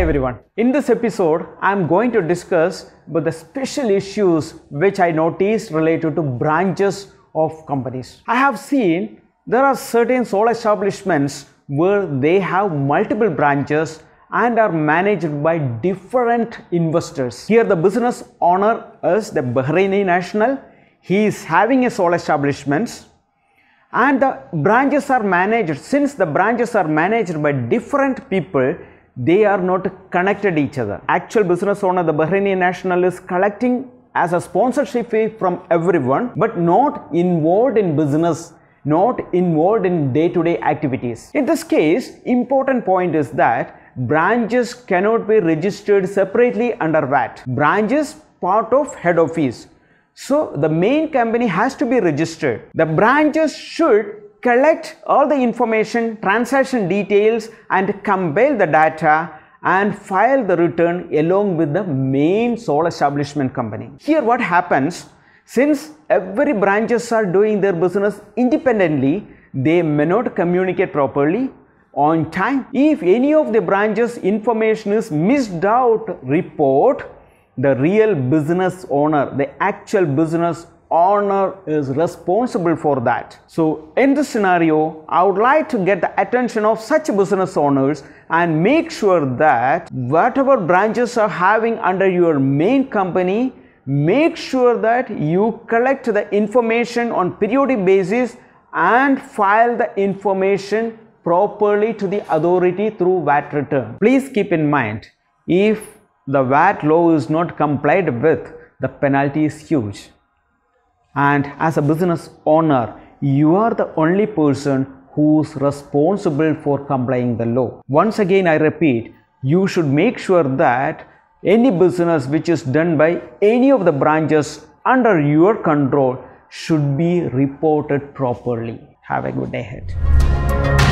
everyone. In this episode, I am going to discuss about the special issues which I noticed related to branches of companies. I have seen there are certain sole establishments where they have multiple branches and are managed by different investors. Here the business owner is the Bahraini national. He is having a sole establishment and the branches are managed since the branches are managed by different people they are not connected each other. Actual business owner the bahraini national is collecting as a sponsorship fee from everyone but not involved in business not involved in day to day activities. In this case important point is that branches cannot be registered separately under VAT. Branches part of head office. So the main company has to be registered. The branches should collect all the information, transaction details and compile the data and file the return along with the main sole establishment company. Here what happens, since every branches are doing their business independently, they may not communicate properly on time. If any of the branches information is missed out, report the real business owner, the actual business owner is responsible for that. So in this scenario, I would like to get the attention of such business owners and make sure that whatever branches are having under your main company, make sure that you collect the information on periodic basis and file the information properly to the authority through VAT return. Please keep in mind, if the VAT law is not complied with, the penalty is huge. And as a business owner, you are the only person who is responsible for complying the law. Once again, I repeat, you should make sure that any business which is done by any of the branches under your control should be reported properly. Have a good day ahead.